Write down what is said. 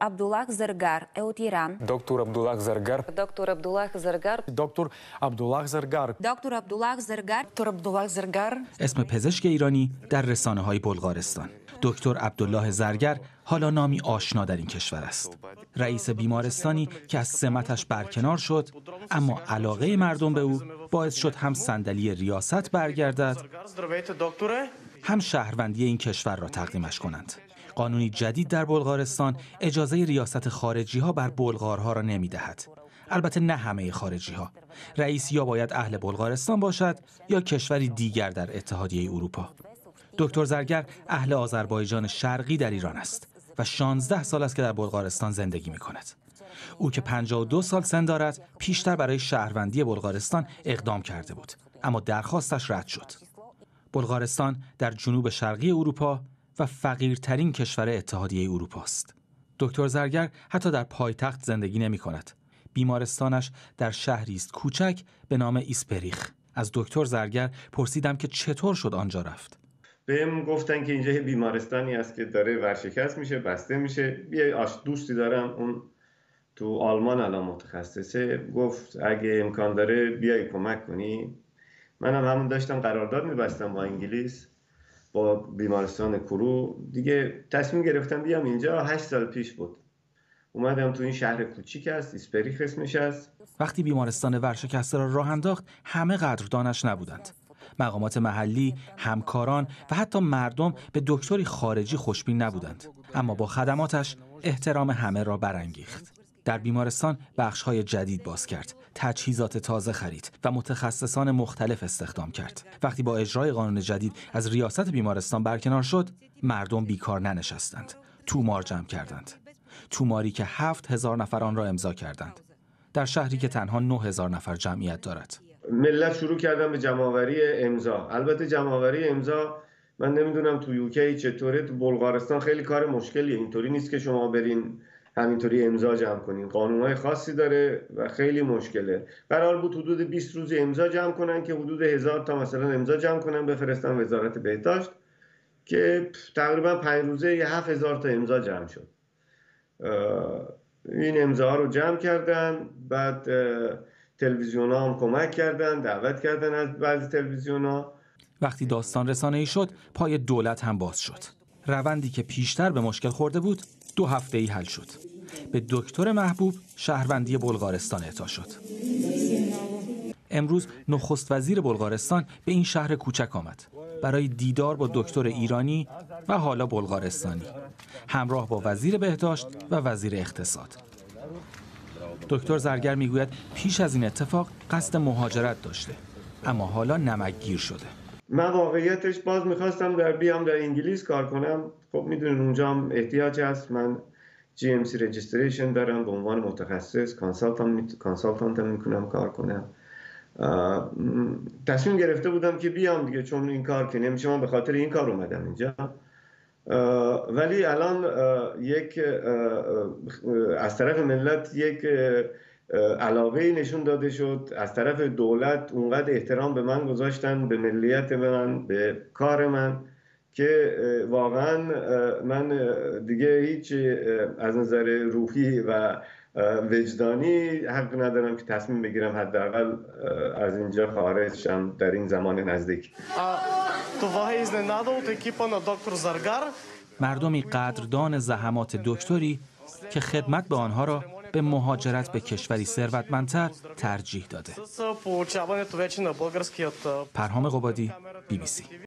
Abdullah Zargar è от Иран. Доктор Абдуллах Заргар. Доктор Абдуллах Заргар. دکتر عبدالله زرگر Доктор Абдуллах Заргар. Доктор Абдуллах Заргар. اسم پزشک ایرانی در رسانه های بلغارستان دکتر عبدالله زرگر حالا نامی آشنا در این کشور است رئیس بیمارستانی که از سمتش برکنار شد اما علاقه مردم به او باعث شد هم صندلی ریاست برگردد Здравейте, докторе. هم شهروندی این کشور را تقدیمش کنند قانونی جدید در بلغارستان اجازه ریاست خارجی ها بر بلغارها را نمی دهد. البته نه همه خارجی ها. رئیس یا باید اهل بلغارستان باشد یا کشوری دیگر در اتحادیه اروپا. دکتر زرگر اهل آذربایجان شرقی در ایران است و 16 سال است که در بلغارستان زندگی می کند. او که 52 سال سن دارد پیشتر برای شهروندی بلغارستان اقدام کرده بود اما درخواستش رد شد. بلغارستان در جنوب شرقی اروپا و فقیرترین کشور اتحادیه اروپا است. دکتر زرگر حتی در پایتخت زندگی نمی کند. بیمارستانش در شهری است کوچک به نام ایسپریخ. از دکتر زرگر پرسیدم که چطور شد آنجا رفت. بهم گفتن که اینجا بیمارستانی هست که داره ورشکست میشه بسته میشه یه دوستی دارم اون تو آلمان الان متخصصه گفت اگه امکان داره بیای کمک کنی منم همون داشتم قرارداد میبستم با انگلیس با بیمارستان کرو دیگه تصمیم گرفتم بیام اینجا هشت سال پیش بود اومدم تو این شهر کوچیک است اسپریخ اسمش است وقتی بیمارستان ورشکسته را راه انداخت همه قدردانش نبودند. مقامات محلی، همکاران و حتی مردم به دکتری خارجی خوشبین نبودند. اما با خدماتش احترام همه را برانگیخت. در بیمارستان بخش‌های جدید باز کرد، تجهیزات تازه خرید و متخصصان مختلف استخدام کرد. وقتی با اجرای قانون جدید از ریاست بیمارستان برکنار شد، مردم بیکار ننشستند. تومار جمع کردند. توماری که هفت هزار نفر آن را امضا کردند. در شهری که تنها 9000 نفر جمعیت دارد. ملت شروع کردن به جمعآوری امضا البته جمعآوری امضا من نمی‌دونم تو یوکی چطوره تو بلغارستان خیلی کار مشکلیه اینطوری نیست که شما برین همینطوری امضا جمع کنین قانونهای خاصی داره و خیلی مشکله. قرار بود حدود 20 روز امضا جمع کنن که حدود هزار تا مثلا امضا جمع کنن بفرستن وزارت بهداشت که تقریبا پنج روزه یه هفت هزار تا امضا جمع شد. این امضاها رو جمع کردن بعد تلویزیون هم کمک کردن دعوت کردن از بعضی تلویزیون ها وقتی داستان رسانه ای شد پای دولت هم باز شد. روندی که پیشتر به مشکل خورده بود دو هفته ای حل شد. به دکتر محبوب شهروندی بلغارستان اعطا شد. امروز نخست وزیر بلغارستان به این شهر کوچک آمد. برای دیدار با دکتر ایرانی و حالا بلغارستانی. همراه با وزیر بهداشت و وزیر اقتصاد. دکتر زرگر می‌گوید پیش از این اتفاق قصد مهاجرت داشته اما حالا نمکگیر شده. من واقعیتش باز می‌خواستم در بیام در انگلیس کار کنم. خب می‌دونین اونجا هم احتیاج هست. من GMC registration دارم به عنوان متخصص. کانسالتانت کانسالتانت می‌کنم کار کنم. تصمیم گرفته بودم که بیام دیگه چون این کار که نمیشه من به خاطر این کار اومدم اینجا. ولی الان یک از طرف ملت یک علاقه نشون داده شد. از طرف دولت اونقدر احترام به من گذاشتن به ملیت من به کار من. که واقعا من دیگه هیچ از نظر روحی و وجدانی حق ندارم که تصمیم بگیرم حداقل از اینجا خارج شم در این زمان نزدیک. مردمی قدردان زحمات دکتری که خدمت به آنها را به مهاجرت به کشوری ثروتمندتر ترجیح داده. پرهام قبادی بی بی سی.